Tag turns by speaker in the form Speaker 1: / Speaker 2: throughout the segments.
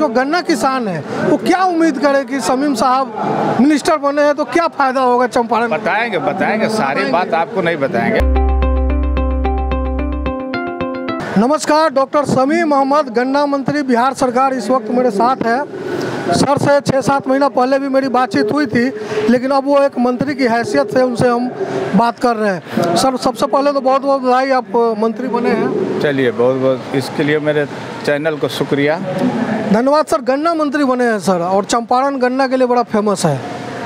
Speaker 1: जो गन्ना किसान है वो क्या उम्मीद करे कि समीम साहब मिनिस्टर बने हैं तो क्या फ़ायदा होगा चंपारण?
Speaker 2: बताएँगे बताएँगे सारी बात आपको नहीं बताएँगे।
Speaker 1: नमस्कार डॉक्टर समीम मोहम्मद गन्ना मंत्री बिहार सरकार इस वक्त मेरे साथ है। सर से छः सात महीना पहले भी मेरी बातचीत हुई थी लेकिन अब वो एक मंत्री की हैसियत से उनसे हम बात कर रहे हैं। सर सबसे पहले तो बहुत बहुत बधाई आप मंत्री बने हैं।
Speaker 2: चलिए बहुत बहुत इसके लिए मेरे चैनल को शुक्रिया।
Speaker 1: धन्यवाद सर गन्ना मंत्री बने हैं सर और चंपारण गन्ना के लिए बड़ा फ़ेमस है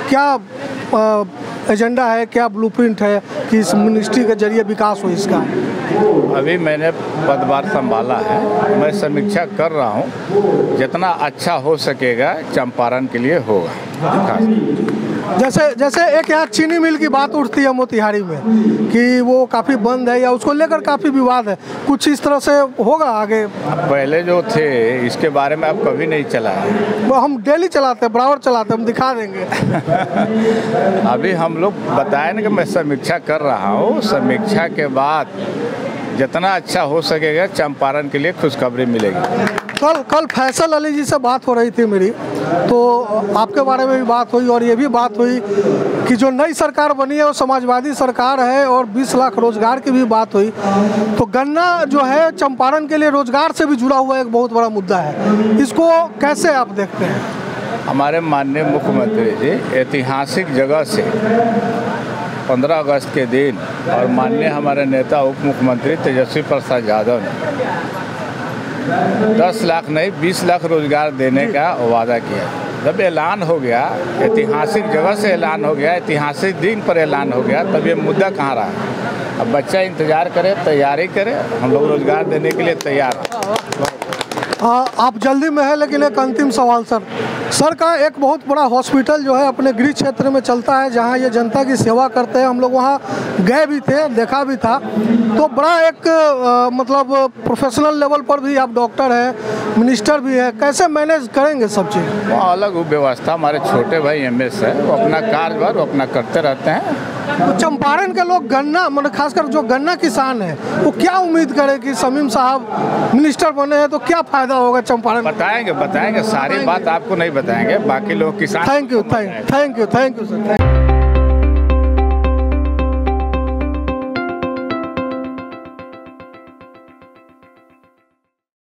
Speaker 1: क्या आ, एजेंडा है क्या ब्लूप्रिंट है कि इस मिनिस्ट्री के ज़रिए विकास हो इसका
Speaker 2: अभी मैंने पदभार संभाला है मैं समीक्षा कर रहा हूँ जितना अच्छा हो सकेगा चंपारण के लिए होगा।
Speaker 1: जैसे जैसे एक यहाँ चीनी मिल की बात उठती है मोतिहारी में कि वो काफ़ी बंद है या उसको लेकर काफ़ी विवाद है। कुछ इस तरह से होगा आगे?
Speaker 2: पहले जो थे इसके बारे में आप कभी नहीं चला
Speaker 1: वो हम डेली चलाते हैं बराबर चलाते हैं हम दिखा देंगे।
Speaker 2: अभी हम लोग बताए ना कि मैं समीक्षा कर रहा हूँ। समीक्षा के बाद जितना अच्छा हो सकेगा चंपारण के लिए खुशखबरी मिलेगी।
Speaker 1: कल कल फैसल अली जी से बात हो रही थी मेरी तो आपके बारे में भी बात हुई और ये भी बात हुई कि जो नई सरकार बनी है, वो समाजवादी सरकार है और 20 लाख रोज़गार की भी बात हुई। तो गन्ना जो है, चंपारण के लिए रोज़गार से भी जुड़ा हुआ एक बहुत बड़ा मुद्दा है। इसको कैसे आप देखते हैं?
Speaker 2: हमारे माननीय मुख्यमंत्री जी, ऐतिहासिक जगह से 15 अगस्त के दिन और माननीय हमारे नेता, उप मुख्यमंत्री तेजस्वी प्रसाद यादव ने 10 लाख नहीं 20 लाख रोज़गार देने का वादा किया। जब ऐलान हो गया, ऐतिहासिक जगह से ऐलान हो गया, ऐतिहासिक दिन पर ऐलान हो गया, तब ये मुद्दा कहाँ रहा? अब बच्चा इंतज़ार करे, तैयारी करे, हम लोग रोज़गार देने के लिए तैयार हाँ
Speaker 1: आप जल्दी में है लेकिन एक अंतिम सवाल सर। सर का एक बहुत बड़ा हॉस्पिटल जो है अपने गृह क्षेत्र में चलता है जहाँ ये जनता की सेवा करते हैं। हम लोग वहाँ गए भी थे देखा भी था। तो बड़ा एक अ, मतलब प्रोफेशनल लेवल पर भी आप डॉक्टर हैं मिनिस्टर भी हैं। कैसे मैनेज करेंगे सब चीज़?
Speaker 2: वहाँ अलग व्यवस्था हमारे छोटे भाई एम एस है। वो अपना कार्यभार वो अपना करते रहते हैं।
Speaker 1: तो चंपारण के लोग गन्ना मतलब खासकर जो गन्ना किसान है वो क्या उम्मीद करे कि समीम साहब मिनिस्टर बने हैं तो क्या फ़ायदा होगा चंपारण।
Speaker 2: बताएँगे बताएँगे सारी बात आपको नहीं बताएँगे बाकी लोग किसान
Speaker 1: thank you thank you thank you thank you sir